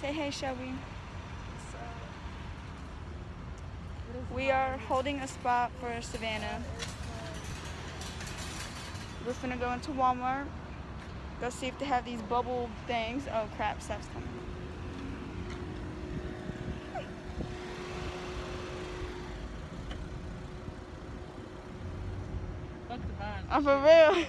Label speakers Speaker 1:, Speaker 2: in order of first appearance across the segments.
Speaker 1: Say hey, Shelby. We We are holding a spot for Savannah. We're finna go into Walmart. Go see if they have these bubble things. Oh crap, Steph's coming.
Speaker 2: Fuck the vine.
Speaker 1: Oh, for real.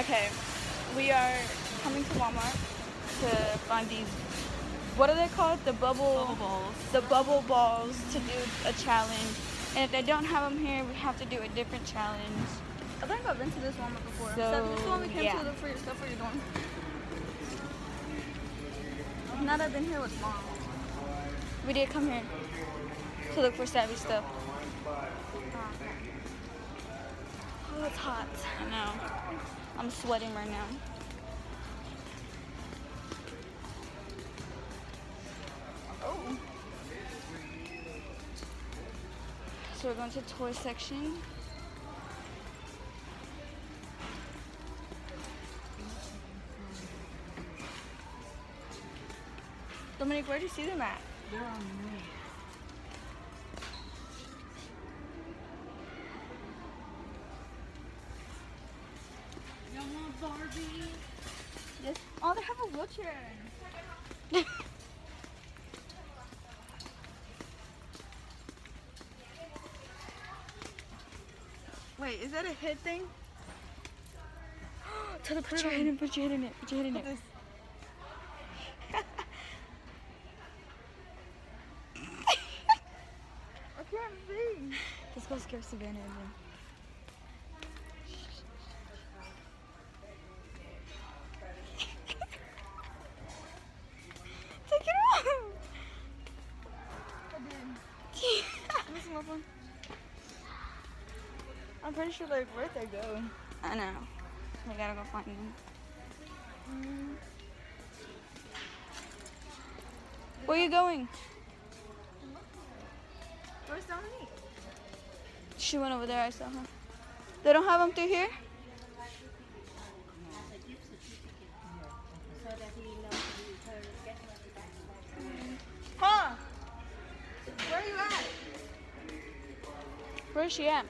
Speaker 1: Okay, we are coming to Walmart to find these. What are they called? The bubble,
Speaker 2: Bubble balls.
Speaker 1: The bubble balls to do a challenge. And if they don't have them here, we have to do a different challenge.
Speaker 3: I think I've been to this Walmart before.
Speaker 1: So,
Speaker 3: Steph, this is the one we came
Speaker 1: yeah.
Speaker 3: to look for your stuff for your dorm. Now that I've been here with mom.
Speaker 1: We did come here to look for savvy stuff. Ah.
Speaker 3: Oh, it's hot.
Speaker 1: I know. I'm sweating right now.
Speaker 3: Oh.
Speaker 1: So we're going to the toy section. Dominic, where do you see them at?
Speaker 2: They're on me. Barbie?
Speaker 3: Yes. Oh, they have a wheelchair.
Speaker 1: Wait, is that a head thing?
Speaker 3: To the
Speaker 1: Put your head in, put your head in it, put your head in it.
Speaker 3: I can't see.
Speaker 1: Let's scare Savannah and
Speaker 3: This is my phone.
Speaker 1: I'm pretty sure like where'd they go? I know. We gotta go find them. Mm-hmm. Where are you going?
Speaker 3: Where's Dominique?
Speaker 1: She went over there. I saw her. They don't have them through here. Where's she at?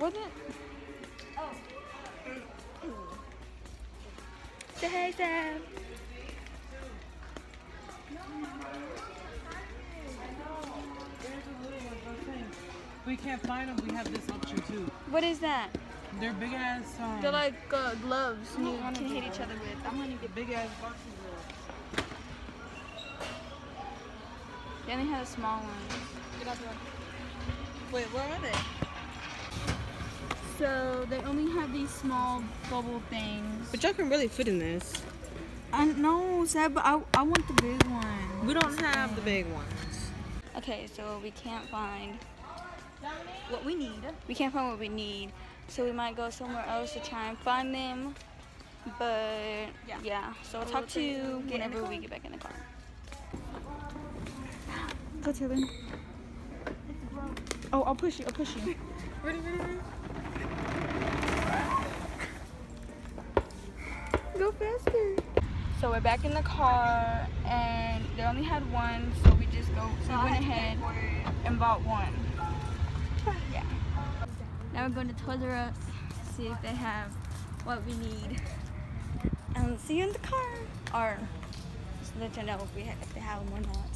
Speaker 1: What the? Say hey, Sam.
Speaker 2: We can't find them, we have this option too.
Speaker 1: What is that?
Speaker 2: They're big ass. Um,
Speaker 3: They're like uh, gloves you can hit each other with. I'm gonna get
Speaker 2: big ass boxes.
Speaker 1: They only a small one.
Speaker 3: Get out the way. Wait, where are they?
Speaker 1: So they only have these small bubble things.
Speaker 2: but y'all can really fit in this.
Speaker 1: I know, Sam, but I, I want the big one.
Speaker 2: We don't have the big ones.
Speaker 1: Okay, so we can't find
Speaker 3: What we need.
Speaker 1: we can't find what we need, so we might go somewhere else to try and find them. But yeah,
Speaker 3: Yeah.
Speaker 1: so we'll talk to you
Speaker 3: Get in the
Speaker 1: whenever we get back in the car. Go Taylor. Oh, I'll push you. I'll push you.
Speaker 3: Ready, ready, ready.
Speaker 1: Go faster. So we're back in the car, and they only had one, so we just go. So we went ahead and bought one. Yeah. Now we're going to Toys R Us, see if they have what we need, and see you in the car, or just let you know if we ha- if they have them or not.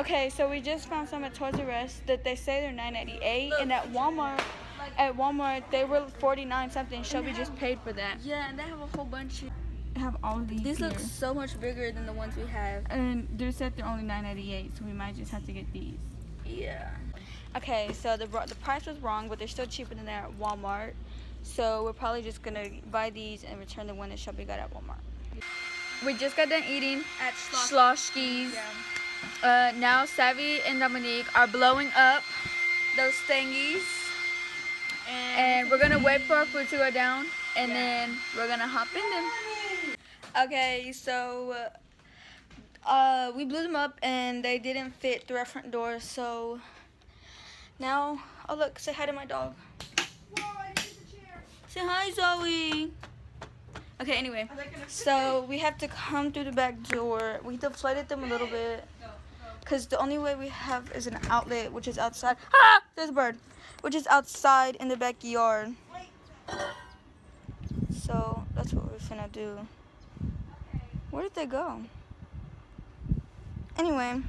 Speaker 1: Okay, so we just found some at Toys R Us that they say they're 9.98, and at Walmart, at Walmart they were 49 something. Shelby just paid for that.
Speaker 3: Yeah, and they have a whole bunch. Of,
Speaker 1: have all these.
Speaker 3: these look so much bigger than the ones we have.
Speaker 1: And they said they're only 9.98, so we might just have to get these.
Speaker 3: Yeah.
Speaker 1: Okay, so the the price was wrong, but they're still cheaper than they're at Walmart. So we're probably just gonna buy these and return the one that Shelby got at Walmart. We just got done eating
Speaker 3: At
Speaker 1: Schlotzsky's.
Speaker 3: Yeah.
Speaker 1: Uh, now Savvy and Dominique are blowing up those thingies, and we're gonna wait for our food to go down, and
Speaker 3: Yeah.
Speaker 1: then we're gonna hop in them. Okay, so uh, uh, we blew them up and they didn't fit through our front door. So now, oh look, say hi to my dog. Say hi, Zoe. Okay, anyway, so we have to come through the back door. We deflated them a little bit because the only way we have is an outlet, which is outside. Ah, there's a bird, which is outside in the backyard. So that's what we're finna do. Where did they go? Anyway,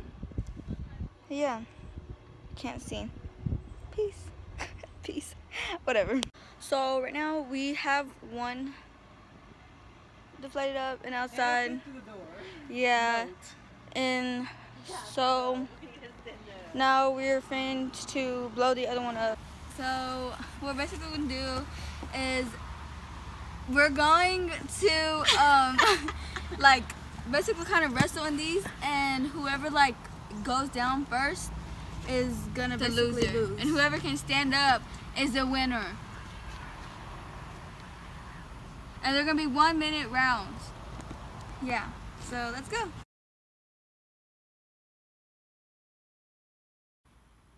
Speaker 1: yeah, can't see. Peace, peace, whatever. So right now we have one deflated up and outside. Yeah, and so now we're finna to blow the other one up. So what basically we're gonna do is we're going to um like basically kind of wrestle in these and whoever like goes down first is gonna
Speaker 3: be
Speaker 1: The
Speaker 3: loser.
Speaker 1: lose. And whoever can stand up is the winner. And they're gonna be one minute rounds. Yeah. So let's go.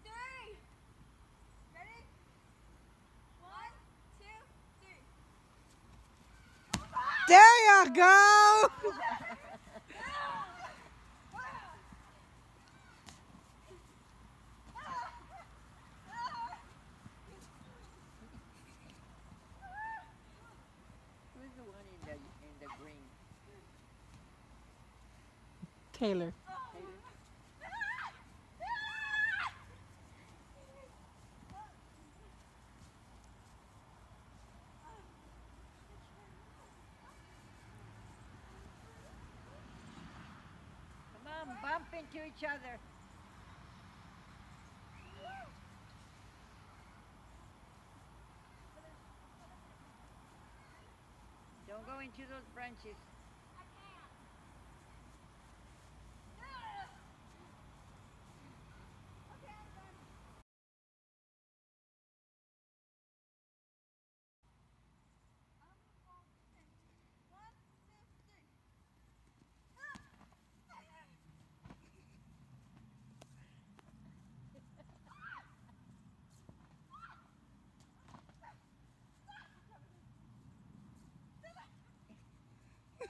Speaker 1: Three. Ready? One, two, three.
Speaker 2: There you go.
Speaker 4: Who's the one in the in the green?
Speaker 2: Taylor.
Speaker 4: Come on, into each other. Don't go into those branches.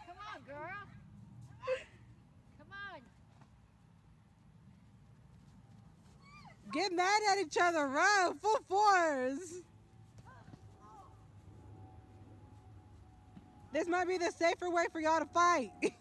Speaker 4: Come girl. Come on.
Speaker 2: Get mad at each other, run, full force. This might be the safer way for y'all to fight.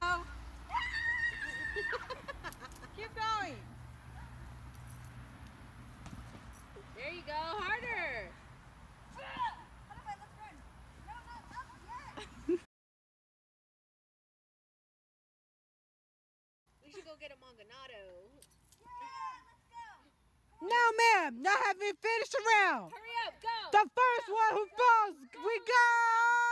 Speaker 4: Come on.
Speaker 2: Keep going.
Speaker 4: There you go. Harder. We should go get a mangonada.
Speaker 2: No, ma'am. Not having finished the round.
Speaker 4: Hurry up, go.
Speaker 2: The first one who falls, we go.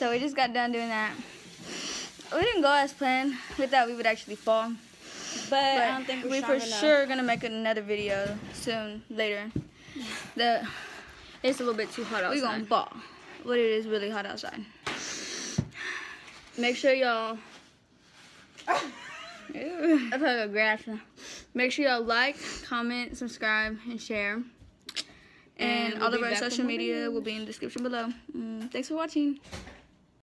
Speaker 1: So we just got done doing that. we didn't go as planned. We thought we would actually fall.
Speaker 3: But, I don't think we're
Speaker 1: we for
Speaker 3: enough.
Speaker 1: sure gonna make another video soon later. The
Speaker 3: It's a little bit too hot outside.
Speaker 1: we gonna ball. But it is really hot outside.
Speaker 3: Make sure y'all. I a grass. Make sure y'all like, comment, subscribe, and share.
Speaker 1: And
Speaker 3: And
Speaker 1: all
Speaker 3: we'll
Speaker 1: of our social media will be in the description below. Mm, thanks for watching.